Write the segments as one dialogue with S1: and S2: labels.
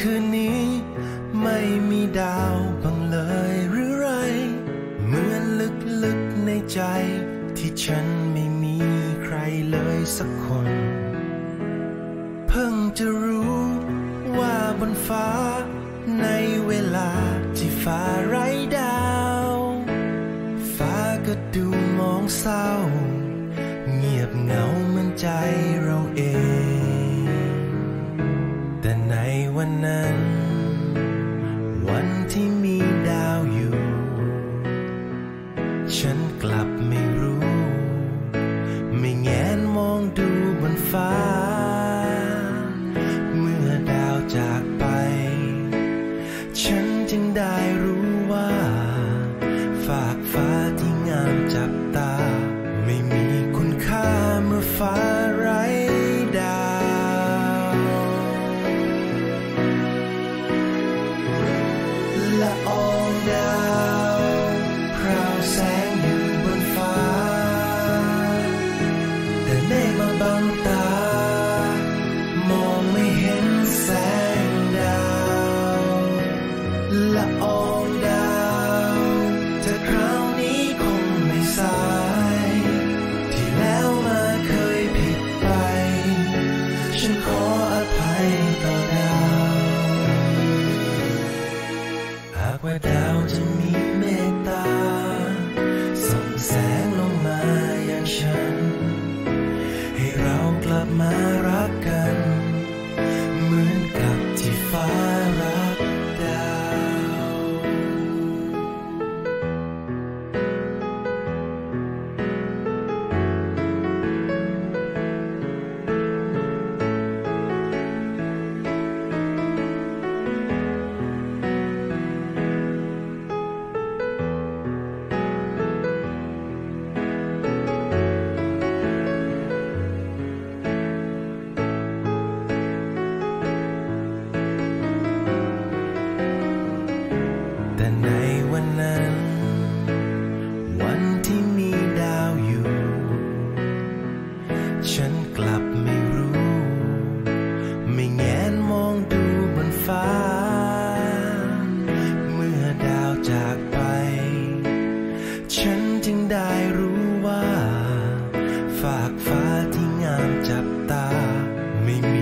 S1: คืนนี้ ไม่มีดาวบังเลยหรือไร เหมือนลึกๆในใจ ที่ฉันไม่มีใครเลยสักคน เพิ่งจะรู้ว่าบนฟ้า ในเวลาที่ฟ้าไร้ดาว ฟ้าก็ดูมองเศร้า เงียบเหงาเหมือนใจ ฟ้าที่งามจับตาากว่าดาวจะมีเมตตา ส่องแสงลงมาอย่างฉัน ให้เรากลับมารัก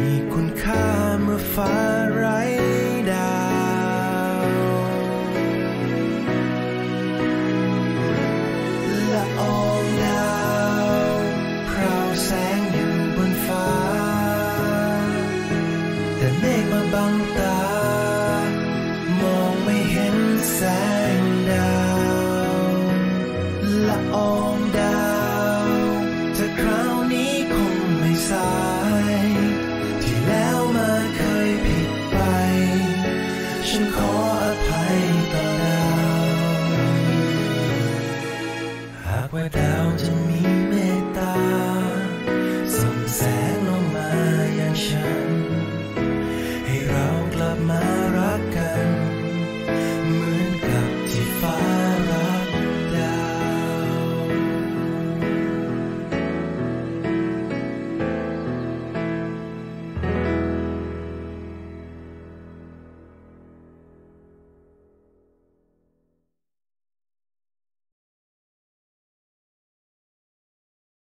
S1: มีคุณค่าเมื่อฟ้าไร้ดาวละอองดาวพราวแสงอยู่บนฟ้า แต่เมฆมาบังตา มองไม่เห็นแสงดาวละอองดาว 你好。